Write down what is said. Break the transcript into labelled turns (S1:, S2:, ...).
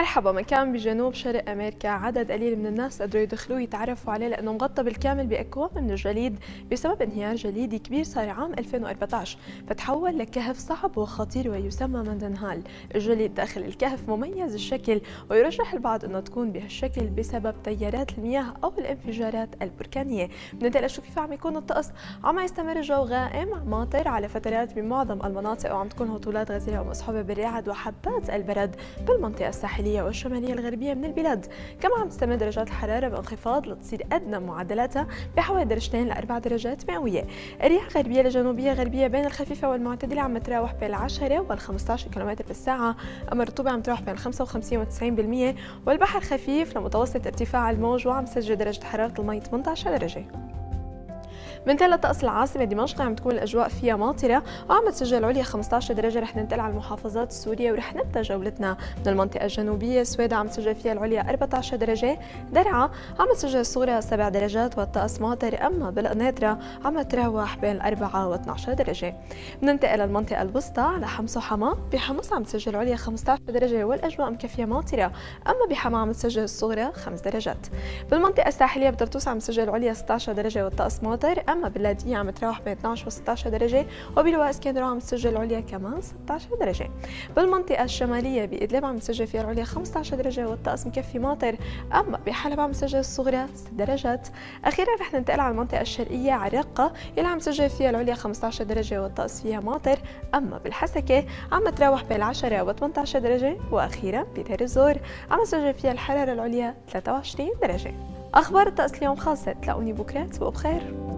S1: مرحبا مكان بجنوب شرق أمريكا. عدد قليل من الناس قدروا يدخلوه يتعرفوا عليه لأنه مغطى بالكامل باكوام من الجليد بسبب انهيار جليدي كبير صار عام 2014 فتحول لكهف صعب وخطير ويسمى مندنهال الجليد داخل الكهف مميز الشكل ويرجح البعض إنه تكون بهالشكل بسبب تيارات المياه أو الانفجارات البركانية. بننتقل لشو كيف عم يكون الطقس. عم يستمر الجو غائم ماطر على فترات بمعظم المناطق وعم تكون هطولات غزيرة ومصحوبه بالرعد وحبات البرد بالمنطقة الساحلية. والشمالية الغربية من البلاد. كما عم تستمر درجات الحرارة بانخفاض لتصير أدنى معدلاتها بحوالي درجتين لأربع درجات مئوية. الرياح غربيه لجنوبية غربية بين الخفيفة والمعتدلة عم تراوح بين 10 وال 15 كم بالساعة أما الرطوبة عم تروح بين 55 و 90% والبحر خفيف لمتوسط ارتفاع الموج وعم تسجل درجة حرارة المي 18 درجه بننتقل لطقس العاصمة دمشق عم تكون الأجواء فيها ماطرة. وعم تسجل العليا 15 درجة. رح ننتقل على المحافظات السورية ورح نبدأ جولتنا من المنطقة الجنوبية. سويدا عم تسجل فيها العليا 14 درجة. درعا عم تسجل الصورة 7 درجات. والطقس ماطر. أما بالقناطرة عم تراوح بين 4 و 12 درجة. بننتقل للمنطقة الوسطى على حمص وحما بحمص عم تسجل العليا 15 درجة. والأجواء مكفية ماطرة. أما بحما عم تسجل الصورة 5 درجات. بالمنطقة الساحلية بطرطوس عم تسجل العليا 16 درجة. والطقس ماطر. أما باللاذقية عم تراوح بين 12 و 16 درجة وبلواء اسكندريه عم تسجل العليا كمان 16 درجة. بالمنطقة الشمالية بإدلب عم تسجل فيها العليا 15 درجة والطقس مكفي ماطر. أما بحلب عم تسجل الصغرى 6 درجات. أخيرا رح ننتقل على المنطقة الشرقية على رقة اللي عم تسجل فيها العليا 15 درجة والطقس فيها ماطر. أما بالحسكة عم تراوح بين 10 و 18 درجة وأخيرا بدير الزور عم تسجل فيها الحرارة العليا 23 درجة. أخبار الطقس اليوم خلصت تلاقوني بكرة تبقوا بخير.